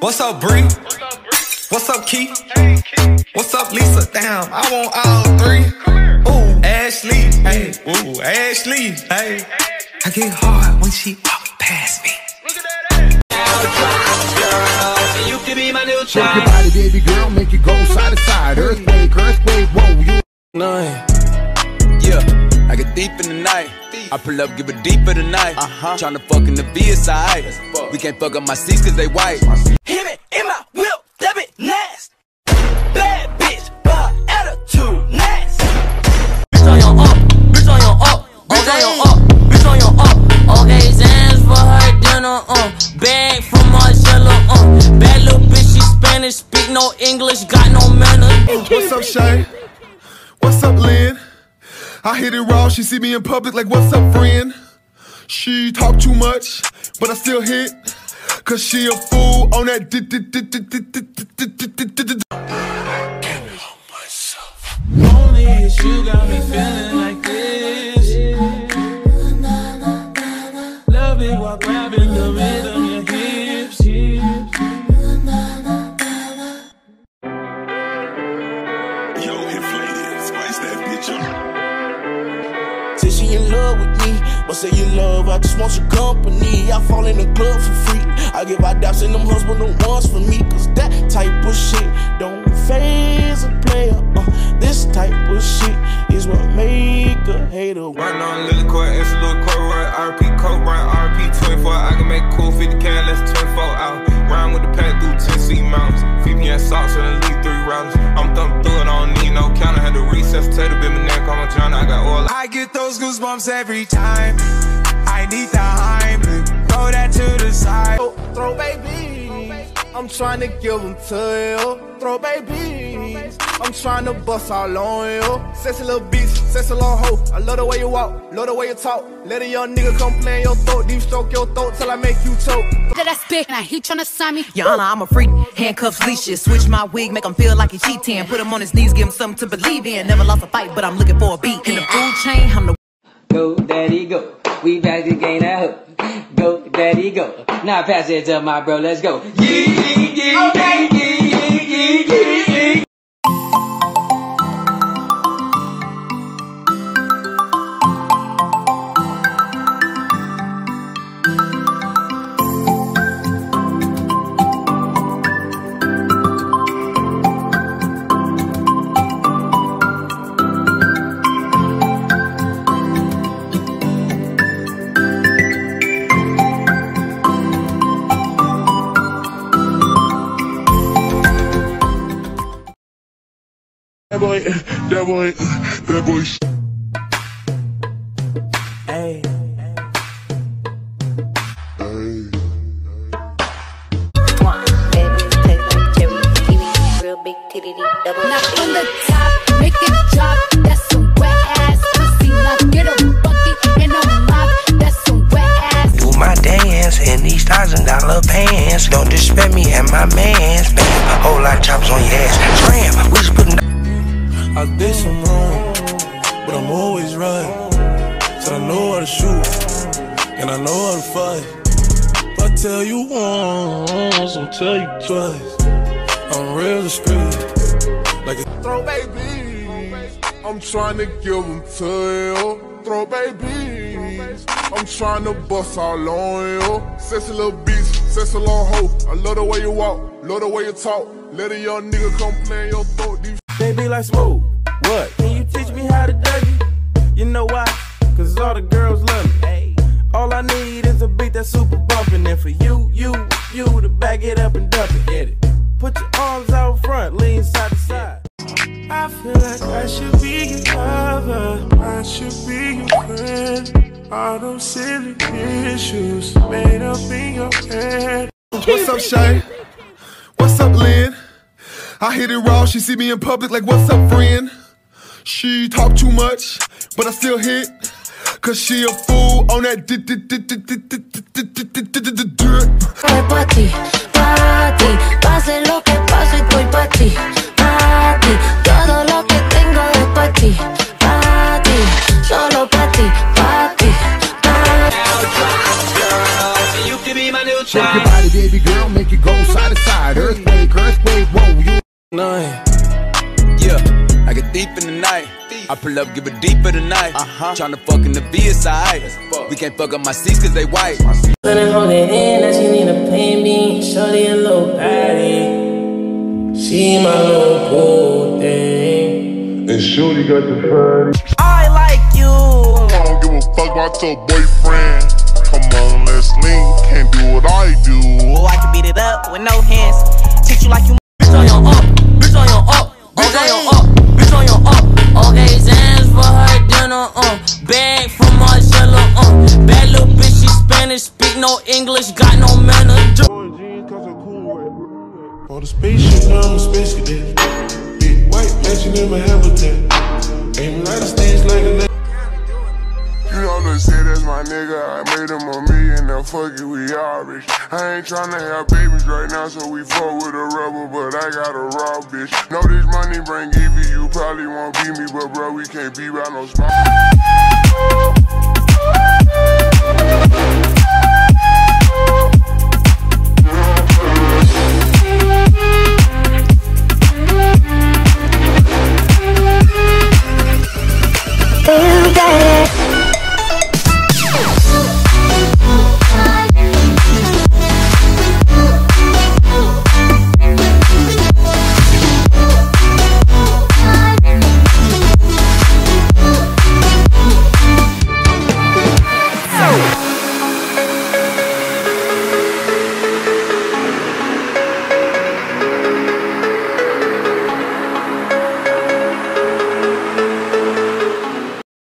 What's up, Bree? What's up, Keith? What's up, Lisa? Damn, I want all three. Ooh, Ashley, hey, ooh, Ashley, hey. I get hard when she walk past me. Shake your body, baby girl, make it go side to side. Earthquake, earthquake, whoa, you. Nine. Yeah, I get deep in the night. I pull up, give it deeper tonight. Uh-huh. Tryna fuck in the VSI. We can't fuck up my seats cause they white. Hit it in my whip, that bit nasty. Bad bitch, but attitude nasty. Bitch on your up, bitch on your up, bitch on your up, bitch on your up. Okay, Zans for her dinner, uh. Bag from Marcella, uh. Bad little bitch, she Spanish, speak no English, got no manners. What's up, Shay? What's up, Lynn? I hit it raw, she see me in public like, what's up, friend? She talk too much, but I still hit. Cause she a fool on that. D d d d d d d d d d I can't help myself. Only it's you got me feeling like this. Love it while grabbing the rhythm, your hips. Yo, inflated, spice that bitch up. Say she in love with me, but say you love, I just want your company. I fall in the club for free. I give out daps in them husband the ones for me, cause that type of shit don't phase a player. Uh, this type of shit is what make a hater. Right on Lily Court, it's a little court, right? RP Coke, right? RP 24. I can make cool 50 can, less 24 out. Round with the pack through 10 C mountains. VPN socks and the my neck on John. I got oil. I get those goosebumps every time. I need the Heimlich. Throw that to the side. Throw babies. I'm trying to give them to you. Throw babies. I'm trying to bust all on you. Sexy little bitch, sexy little hoe. I love the way you walk, love the way you talk. Let a young nigga come play in your throat, deep stroke your throat till I make you choke. That I spit, now he tryna sign me. Your Honor, I'm a freak. Handcuffs, leashes. Switch my wig, make him feel like he cheating. Put him on his knees, give him something to believe in. Never lost a fight, but I'm looking for a beat. In the food chain, I'm the. Go, daddy, go. We back to gain that hook. Go, daddy, go. Now pass it to my bro, let's go. Yee, yee, yee, yee, That boy, that boy, that boy. Hey. Now from the top, make it drop. That's some wet ass pussy. Now get a bucket and a mop. That's some wet ass. Do my dance in these thousand dollar pants. Don't disrespect me and my mans. Bam, whole lot of choppers on your ass. Scram, we just putting. I did some wrong, but I'm always right. Said I know how to shoot, and I know how to fight. If I tell you once, I'll tell you twice. I'm real discreet, like a Throw baby. I'm trying to give them to you. Throw babies. I'm trying to bust all on you. Sexy little bitch, sexy little hoe. I love the way you walk, love the way you talk. Let a young nigga come play your throat. Deep They be like, Smoke, what? Can you teach me how to dougie? You know why? Cause all the girls love me. All I need is a beat that's super bumpin'. And for you, you, you to back it up and dump it. Get it. Put your arms out front, lean side to side. I feel like I should be your lover. I should be your friend. All those silly issues made up in your head. What's up, Shay? What's up, Lynn? I hit it raw, she see me in public like, what's up, friend? She talk too much, but I still hit. Cause she a fool on that. Voy pa' ti, pa' ti. Pase lo que pase, estoy pa' ti, pa' ti. Todo lo que tengo es pa' ti, pa' ti. Solo pa' ti, pa' ti, pa' ti. Shake your body, baby girl, I'll make you go side to side. Earthquake, earthquake, whoa, you. Nine. Yeah, like a thief in the night. I pull up, give it deeper tonight. Uh-huh. Tryna fuck in the VSI. We can't fuck up my seats cause they white. Couldn't hold it in, that she need a plan B. Shorty a little patty. She my little cool thing. And Shorty got the fatty. I like you. I don't give a fuck about your boyfriend. Come on, let's link. Can't do what I do. Oh, I can beat it up with no hands. Treat you like you. Bitch on your up, bitch on your up, bitch on your up. Okay, Zans for her dinner, uh. Bag from Marcella, uh. Bad little bitch, she Spanish, speak no English, got no manners. On the spaceship, now I'm a space cadet. Big white mansion in my habitat. Aim right the stage like a that's my nigga. I made him a million, now fuck it, we all rich. I ain't tryna have babies right now, so we fuck with a rubber, but I got a raw bitch. Know this money bring Evie, you probably won't beat me, but bro, we can't be by no smart.